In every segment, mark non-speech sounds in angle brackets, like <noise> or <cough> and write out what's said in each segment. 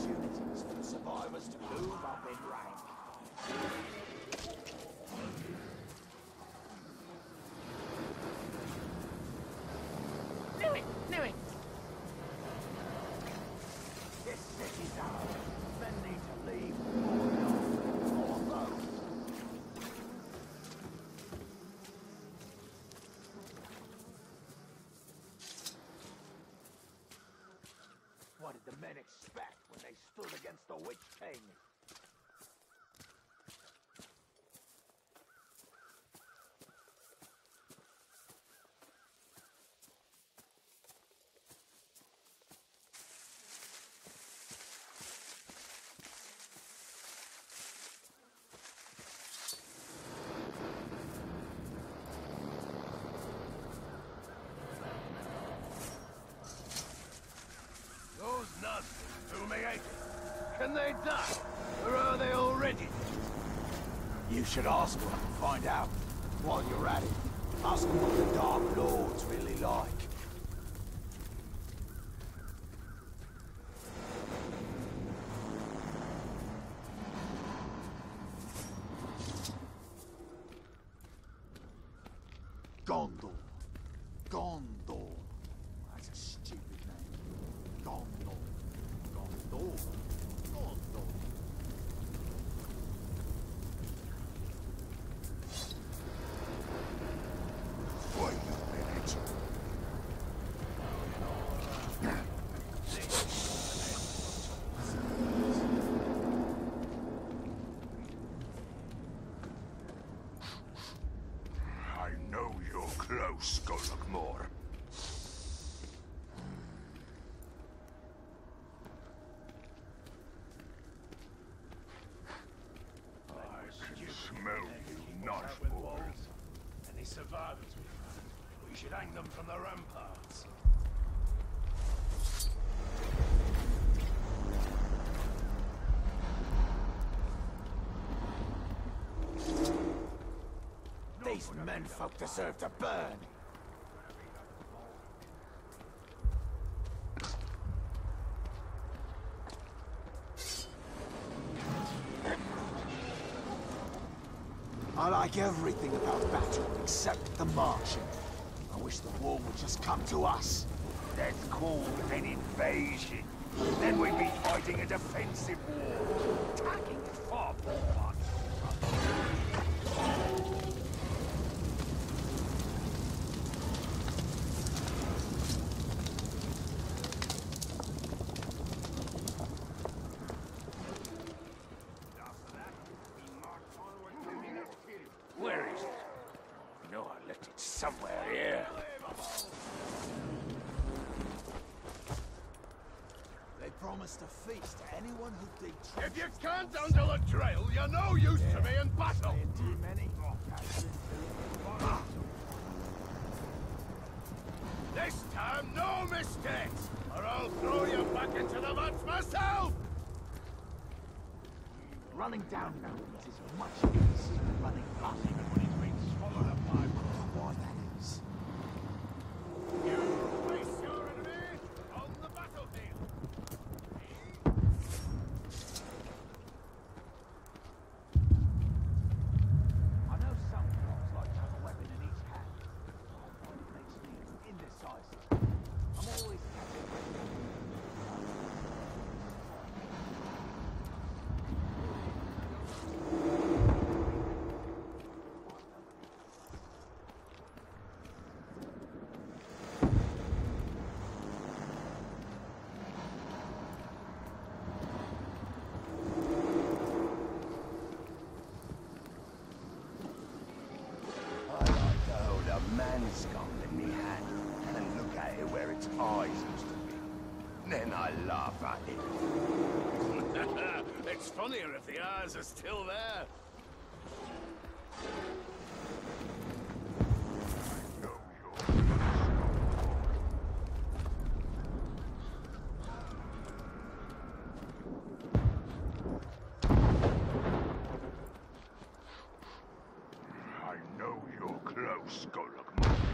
opportunities for the survivors to move up in rank. Knew it! Knew it! This city's ours. Men need to leave or not. Or both. What did the men expect when they stood against the Witch King? Can they die? Or are they already You should ask them and find out. While you're at it, ask them what the Dark Lord's really like. Gondor. Gondor. That's a stupid name. Gondor. Gondor. Gondor. Wait a minute. I know you're close, Golokmor. I can smell you, Nosball. Any survivors we find, we should hang them from the ramparts. These menfolk deserve to burn. I like everything about battle except the marching. Wish the war would just come to us. That's called an invasion. Then we'd be fighting a defensive war. Attacking far more fun. Where is it? I know I left it somewhere here. They promised a feast to anyone who If you can't handle a trail, you're no use to me in battle. This time, no mistakes, or I'll throw you back into the vats myself! Running down mountains is much easier than running up. When it's been swallowed up by Why that is. You face your enemy on the battlefield. I know some girls like to have a weapon in each hand. I find it makes me indecisive. I'm always catching I like to hold a man's skull in me hand and look at it where its eyes used to be. Then I laugh at it. <laughs> it's funnier if the eyes are still there. I know you're I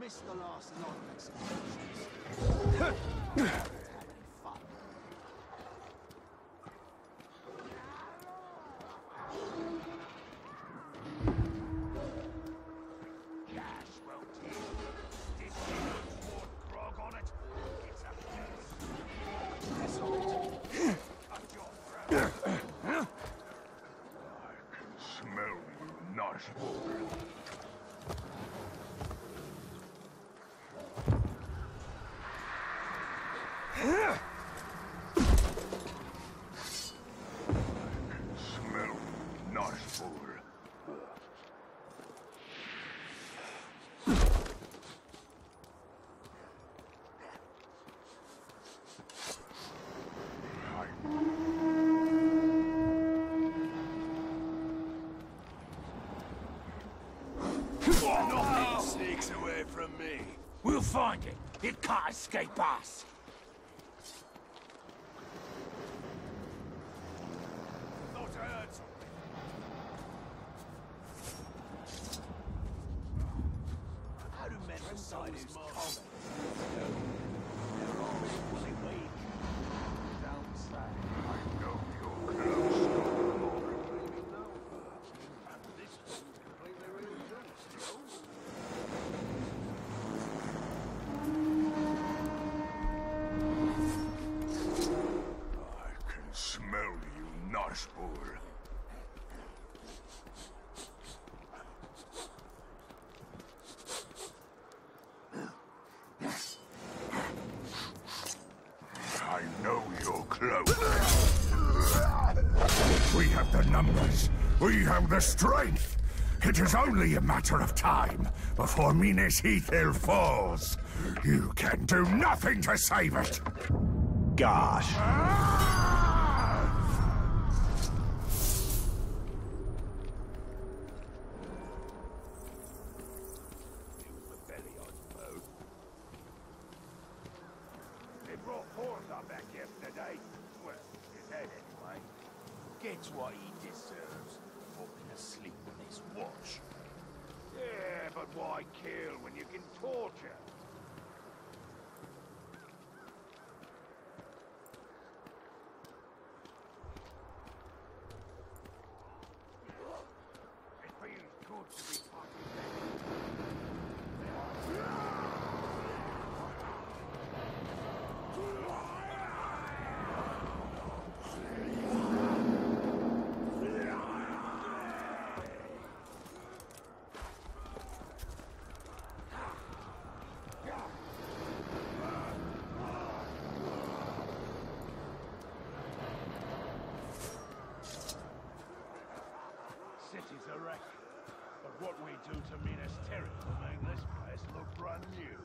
Missed the last lot of executions. <laughs> can't escape us. How do men decide who's common? They're all equally weak. Don't say. I know you're close. I can smell you, Nosbull. I know you're close. We have the numbers. We have the strength. It is only a matter of time before Minas Ithil falls. You can do nothing to save it. Gosh. They Gets what he deserves. Falling asleep on his watch. Yeah, but why kill when you can torture? It feels good to be fucking back. But what we do to Minas Tirith will make this place look brand new.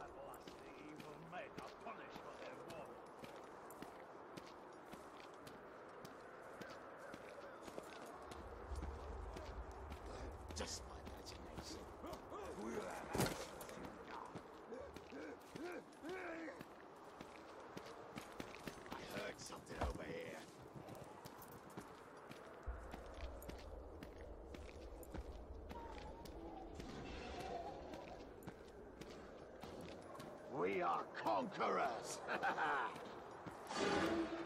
At last the evil men are punished for their war. Just my imagination. I heard something over here. We are conquerors! <laughs>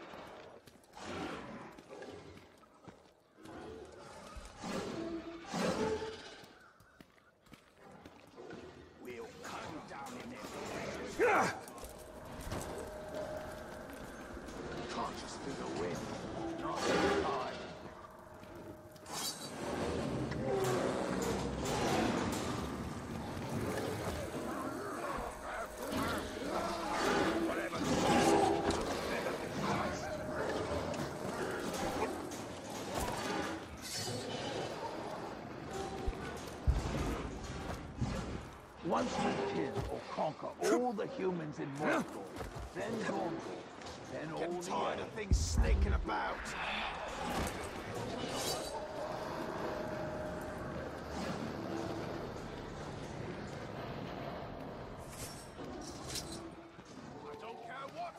humans in Mordor, then Gondor, then all the of things snaking about. I don't care what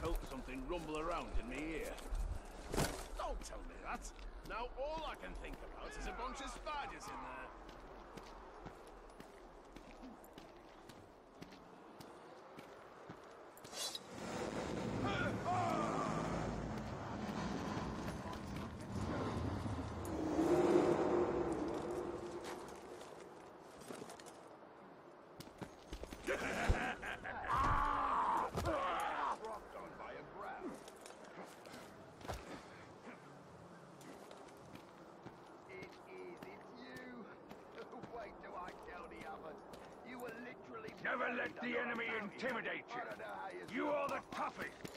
felt something rumble around in me ear. Don't tell me that. Now all I can think about is a bunch of spiders in there. Rocked on by a ground. It is, it's you. Wait till I tell the others. You were literally... Never let buried the enemy intimidate you. you are the toughest,